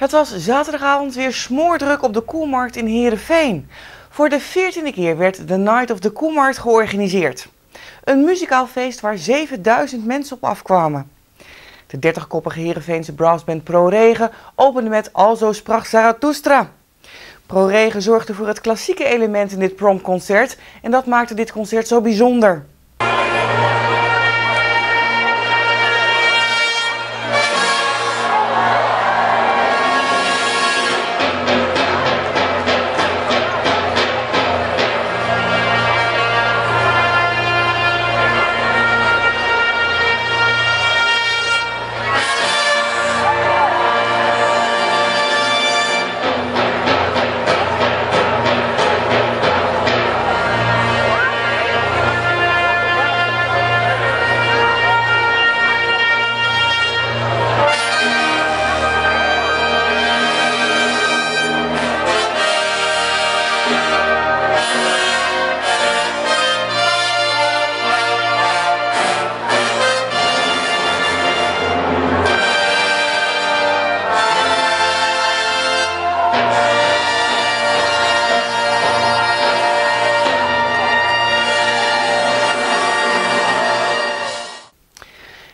Het was zaterdagavond weer smoordruk op de Koelmarkt in Heerenveen. Voor de veertiende keer werd de Night of the Koelmarkt georganiseerd. Een muzikaal feest waar 7000 mensen op afkwamen. De 30-koppige Heerenveense brassband Pro Regen opende met Alzo sprach Zarathustra. Pro Regen zorgde voor het klassieke element in dit promconcert en dat maakte dit concert zo bijzonder.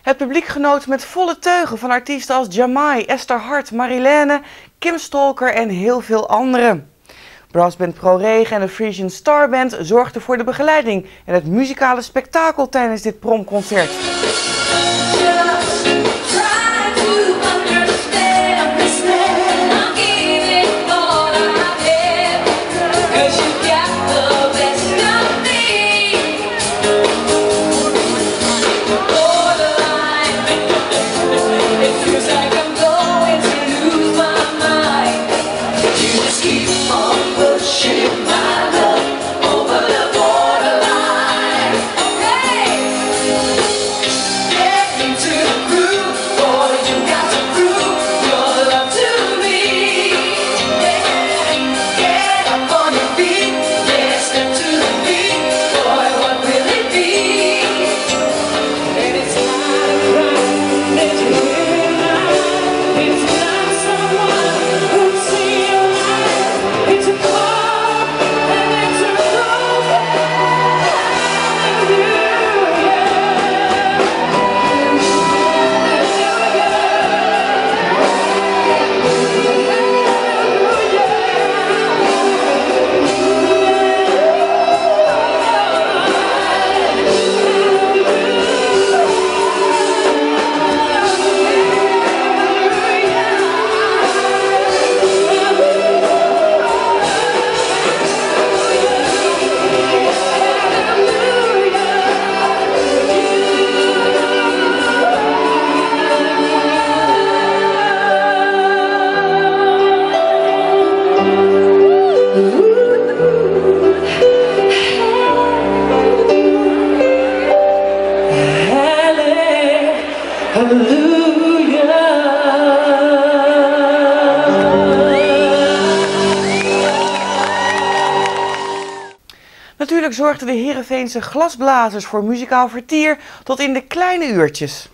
Het publiek genoot met volle teugen van artiesten als Jamai, Esther Hart, Marilène, Kim Stolker en heel veel anderen. Brassband Pro Regen en de Frisian Star Band zorgden voor de begeleiding en het muzikale spektakel tijdens dit promconcert. Natuurlijk zorgden de Heerenveense glasblazers voor muzikaal vertier tot in de kleine uurtjes.